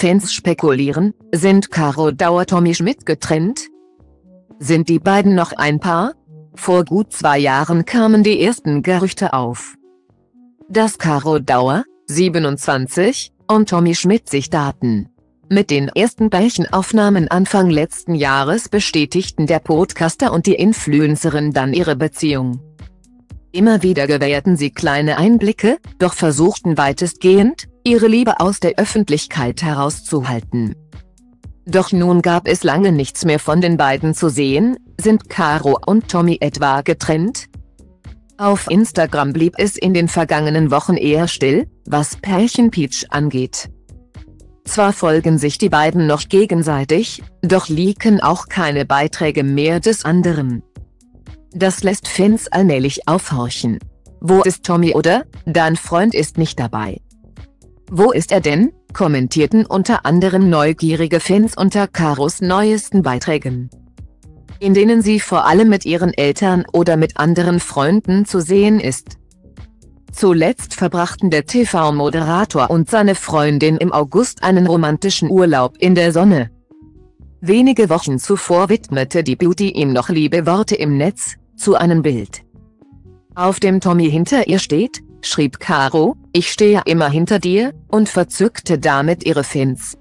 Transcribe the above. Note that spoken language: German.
Fans spekulieren, sind Caro Dauer Tommy Schmidt getrennt? Sind die beiden noch ein Paar? Vor gut zwei Jahren kamen die ersten Gerüchte auf. Dass Caro Dauer, 27, und Tommy Schmidt sich daten. Mit den ersten Bällchenaufnahmen Anfang letzten Jahres bestätigten der Podcaster und die Influencerin dann ihre Beziehung. Immer wieder gewährten sie kleine Einblicke, doch versuchten weitestgehend, ihre Liebe aus der Öffentlichkeit herauszuhalten. Doch nun gab es lange nichts mehr von den beiden zu sehen, sind Caro und Tommy etwa getrennt? Auf Instagram blieb es in den vergangenen Wochen eher still, was Pärchen Peach angeht. Zwar folgen sich die beiden noch gegenseitig, doch liegen auch keine Beiträge mehr des anderen. Das lässt Fans allmählich aufhorchen. Wo ist Tommy oder, dein Freund ist nicht dabei. Wo ist er denn, kommentierten unter anderem neugierige Fans unter Karos neuesten Beiträgen in denen sie vor allem mit ihren Eltern oder mit anderen Freunden zu sehen ist. Zuletzt verbrachten der TV-Moderator und seine Freundin im August einen romantischen Urlaub in der Sonne. Wenige Wochen zuvor widmete die Beauty ihm noch liebe Worte im Netz, zu einem Bild. Auf dem Tommy hinter ihr steht, schrieb Caro, ich stehe immer hinter dir, und verzückte damit ihre Fins.